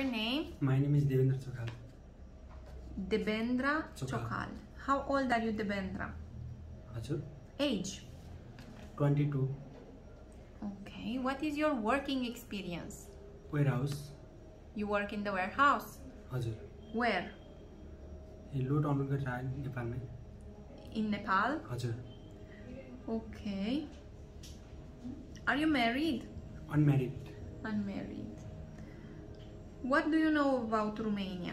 Your name? My name is Devendra Chokal. Devendra Chokal. How old are you, Devendra? Achur. Age? 22. Okay. What is your working experience? Warehouse. You work in the warehouse? Achur. Where? In Luton, Nepal. In Nepal? Achur. Okay. Are you married? Unmarried. Unmarried. What do you know about Romania?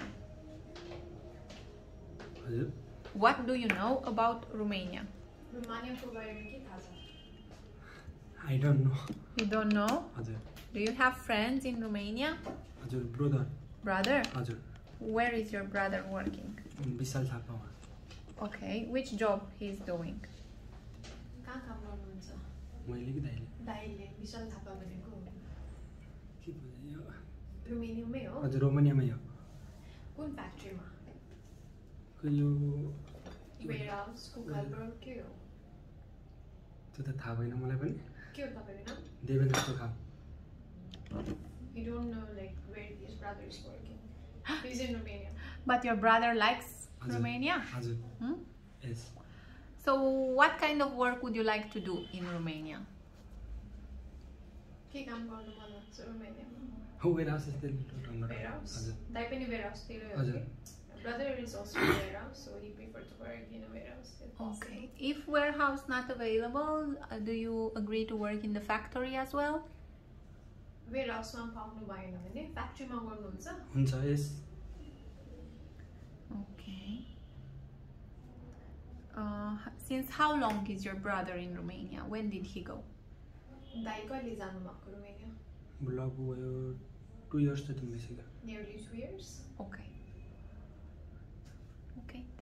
What do you know about Romania? Romania I don't know. You don't know? Do you have friends in Romania? Brother. Brother? Where is your brother working? Okay, which job he's doing? Daily. Daily. कि दाइले दाइले विशाल थापा भनेको के भन्छ यो? रोमेनियामै हो हजुर रोमानियामै हो कुन फ्याक्ट्रीमा खै यो वेयर हाउस कुकालबर के हो त्यो त थाहा भएन मलाई पनि के हो तपाईँको नाम देवेन्द्र चोखा you don't know like where his brother is working is in Romania But your brother likes हजुर। Romania? हजुर Hmm? Yes So, what kind of work would you like to do in Romania? के काम गर्नु मन लाग्छ रोमेनियामा हो वेयरहाउस यस्तै load unload ware house हजुर दाइ पनि वेयर हाउसतिरै हो हजुर brother is also ware house so he prefer to work in a ware house Okay. If warehouse not available, uh, do you agree to work in the factory as well? Where हाउसमा पाउनु भएन भने फ्याक्ट्रीमा गर्नुहुन्छ हुन्छ yes Okay. Uh, h- since how long is your brother in Romania? When did he go? Daiko ali zanima Korumenija? Blago je 2 years, 13 years. Nearly 2 years? Okay.